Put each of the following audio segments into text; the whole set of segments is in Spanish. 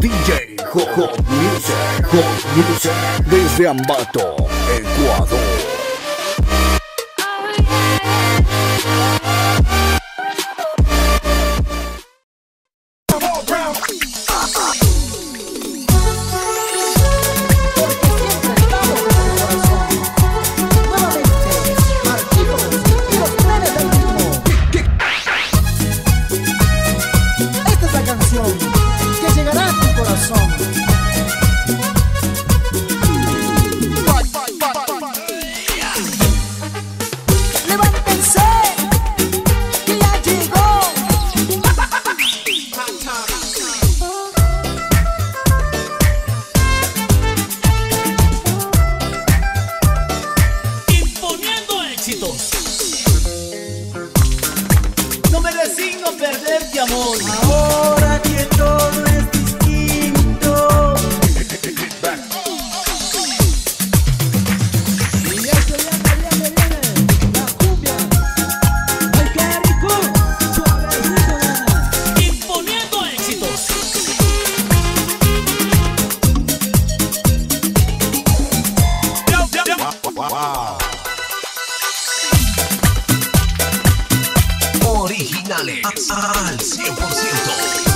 DJ Hot Music, Hot Music, desde Ambato, Ecuador. amor. Ahora que todo es distinto. Y eso ya Mariana Elena, la cumbia. El carico, suavecito. Imponiendo éxitos. Wow. profesionales al 100%.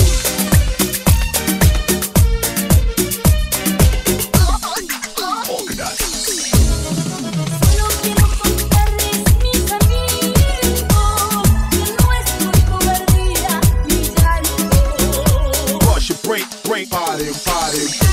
great party, party.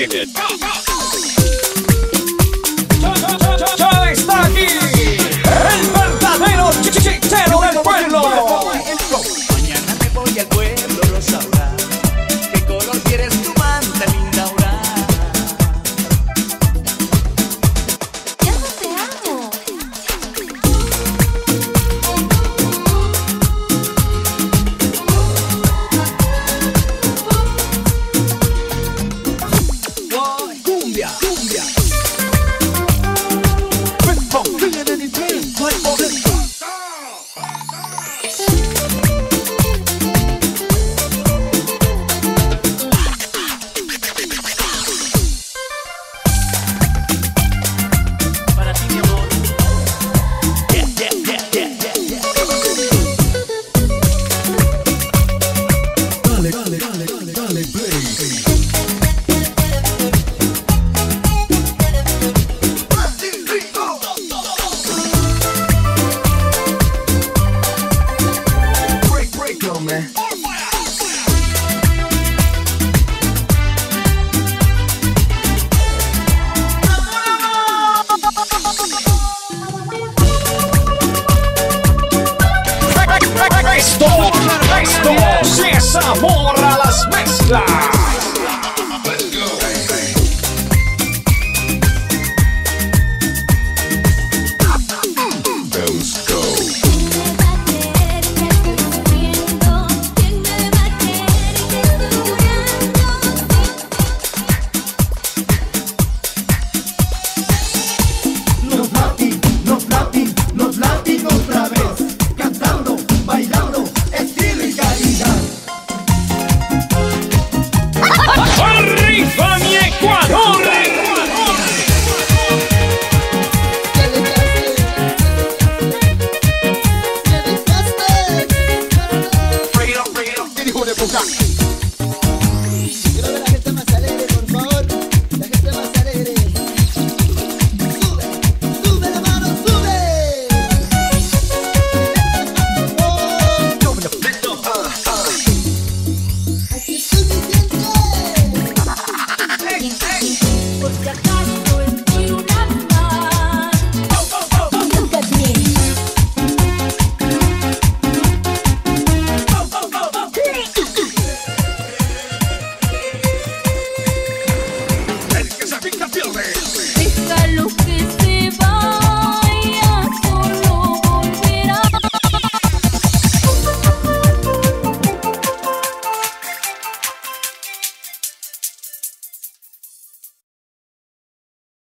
David.